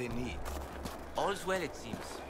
they need. All's well, it seems.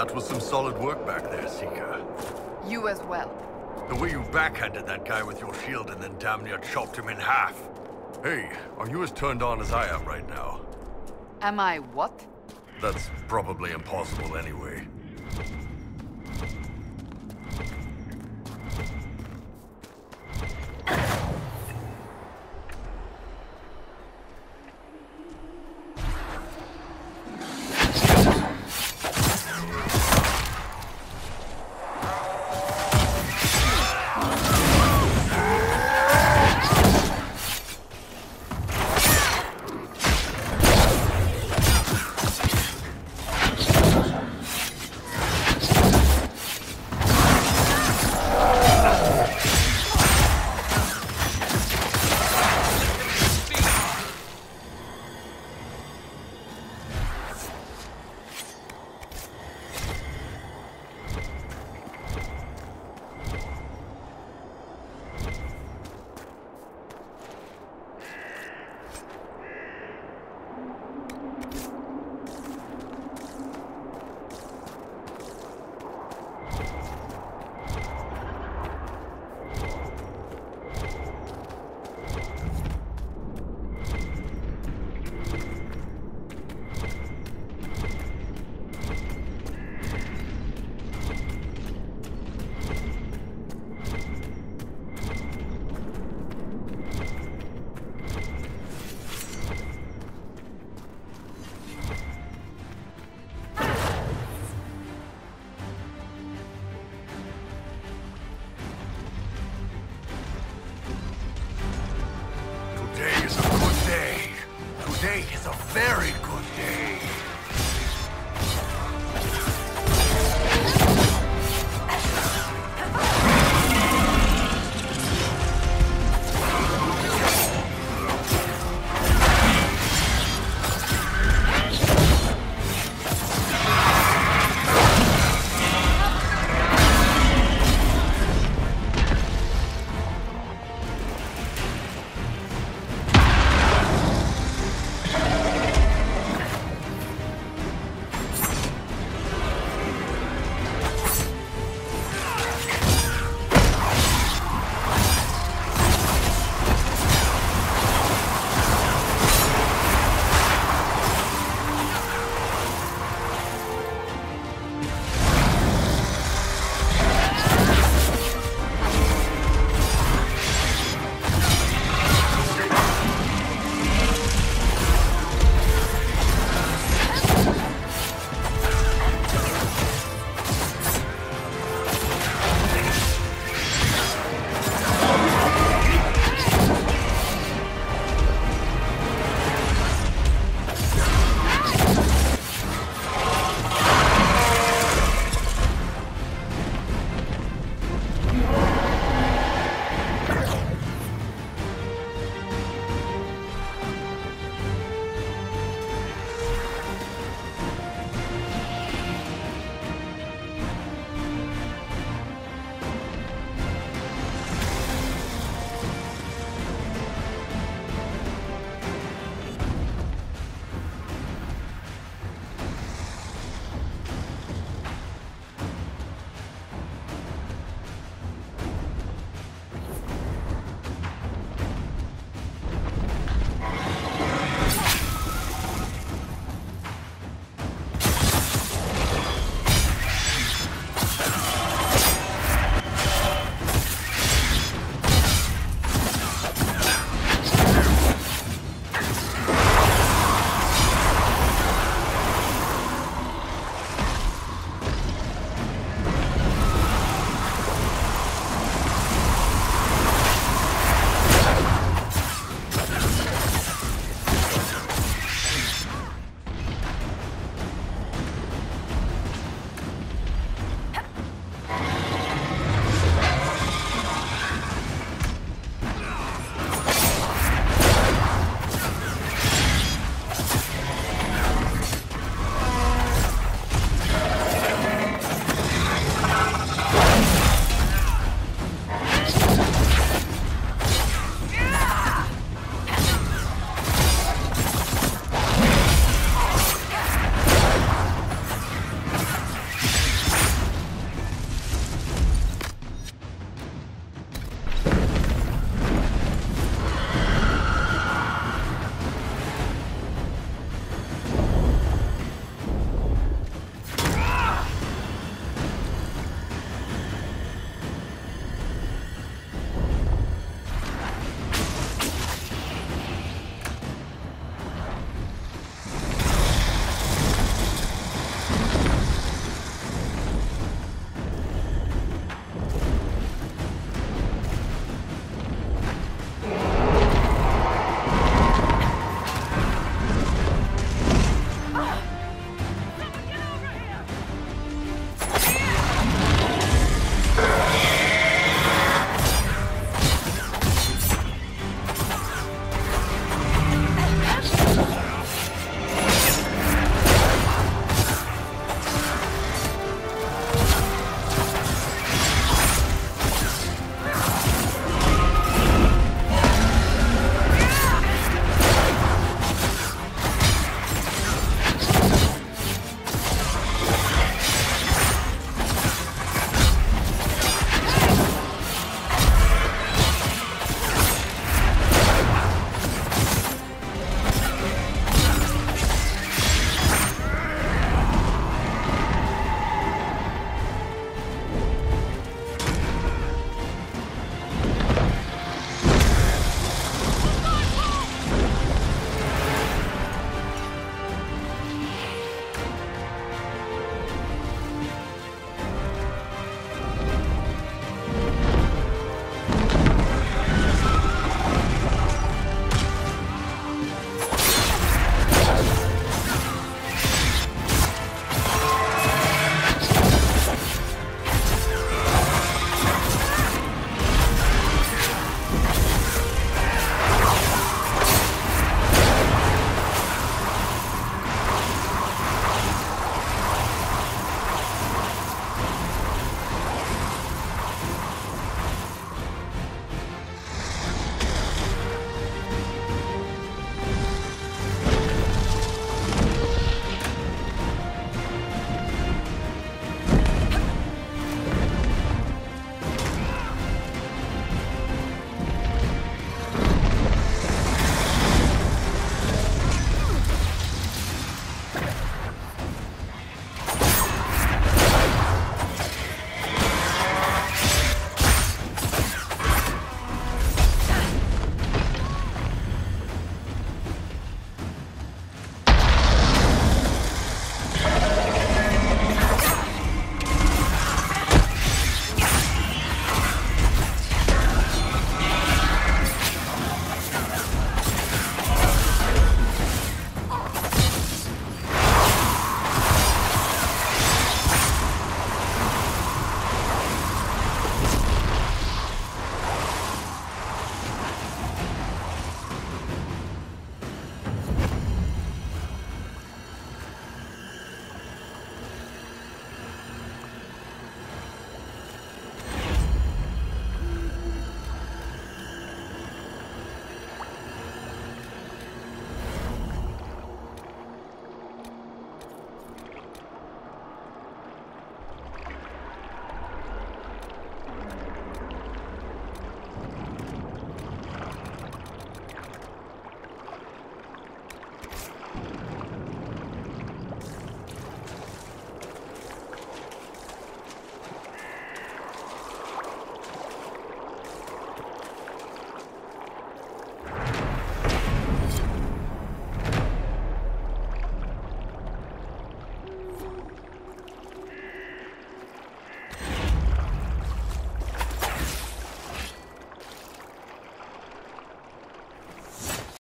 That was some solid work back there, Seeker. You as well. The way you backhanded that guy with your shield and then damn near chopped him in half. Hey, are you as turned on as I am right now? Am I what? That's probably impossible anyway.